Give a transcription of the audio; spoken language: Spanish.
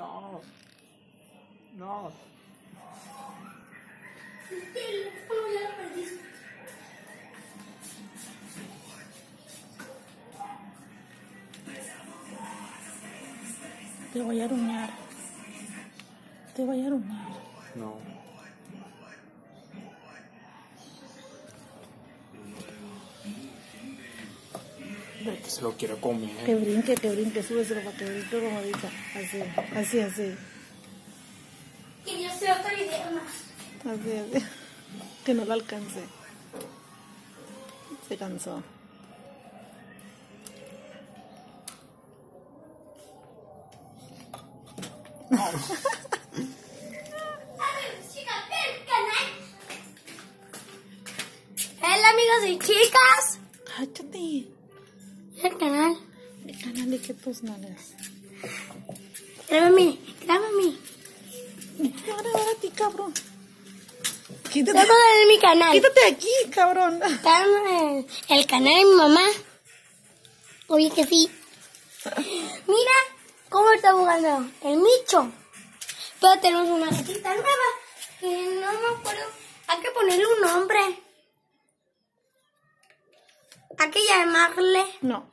No. No. Te voy a aruñar. Te voy a aruñar. No. Que se lo quiero Que comer. brinque, que brinque, súbeselo para que brinque como ahorita. Así, así, así. Que yo soy otro idioma. Así, así. Que no lo alcance. Se cansó. Canal. Hola amigos y chicas. Cállate. El canal. El canal de que tus nalgas. Grábame, grábame. Ahora, ahora a ti, cabrón. Quítate, ver mi canal. quítate de aquí, cabrón. Dame el canal de mi mamá. Oye que sí. Mira cómo está jugando el Micho. Pero tenemos una gatita nueva. Que no me acuerdo. Hay que ponerle un nombre. Hay que llamarle No.